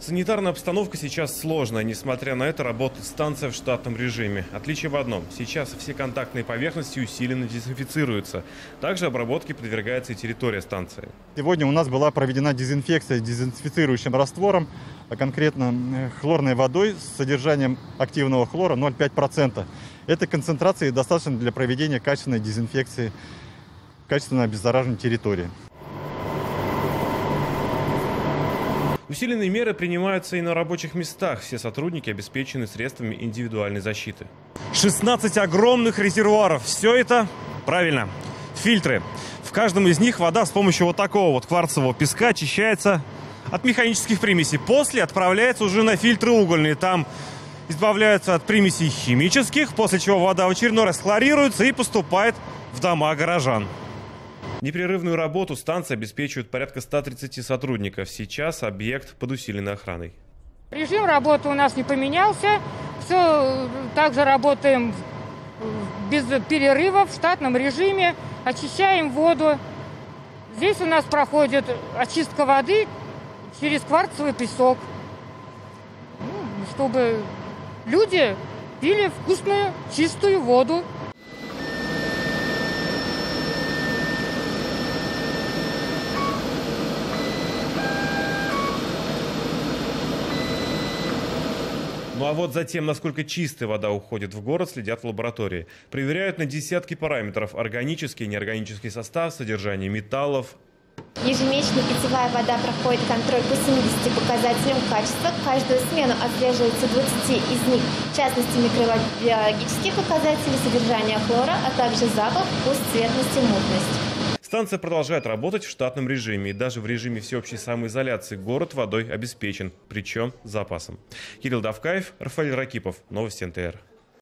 Санитарная обстановка сейчас сложная. Несмотря на это, работает станция в штатном режиме. Отличие в одном. Сейчас все контактные поверхности усиленно дезинфицируются. Также обработке подвергается и территория станции. Сегодня у нас была проведена дезинфекция дезинфицирующим раствором, а конкретно хлорной водой с содержанием активного хлора 0,5%. Этой концентрации достаточно для проведения качественной дезинфекции, качественно обеззараженной территории. Усиленные меры принимаются и на рабочих местах. Все сотрудники обеспечены средствами индивидуальной защиты. 16 огромных резервуаров. Все это, правильно, фильтры. В каждом из них вода с помощью вот такого вот кварцевого песка очищается от механических примесей. После отправляется уже на фильтры угольные. Там избавляются от примесей химических, после чего вода в очередной раз хлорируется и поступает в дома горожан. Непрерывную работу станции обеспечивают порядка 130 сотрудников. Сейчас объект под усиленной охраной. Режим работы у нас не поменялся. Все также работаем без перерывов в штатном режиме. Очищаем воду. Здесь у нас проходит очистка воды через кварцевый песок. Ну, чтобы люди пили вкусную, чистую воду. Ну а вот за тем, насколько чистая вода уходит в город, следят в лаборатории. Проверяют на десятки параметров – органический, неорганический состав, содержание металлов. Ежемесячно питьевая вода проходит контроль по 70 показателям качества. Каждую смену отслеживается 20 из них, в частности микробиологические показатели, содержание хлора, а также запах, вкус, цветность и мутность. Станция продолжает работать в штатном режиме и даже в режиме всеобщей самоизоляции город водой обеспечен, причем запасом. Кирилл Давкаев, Рафаэль Ракипов, Новости НТР.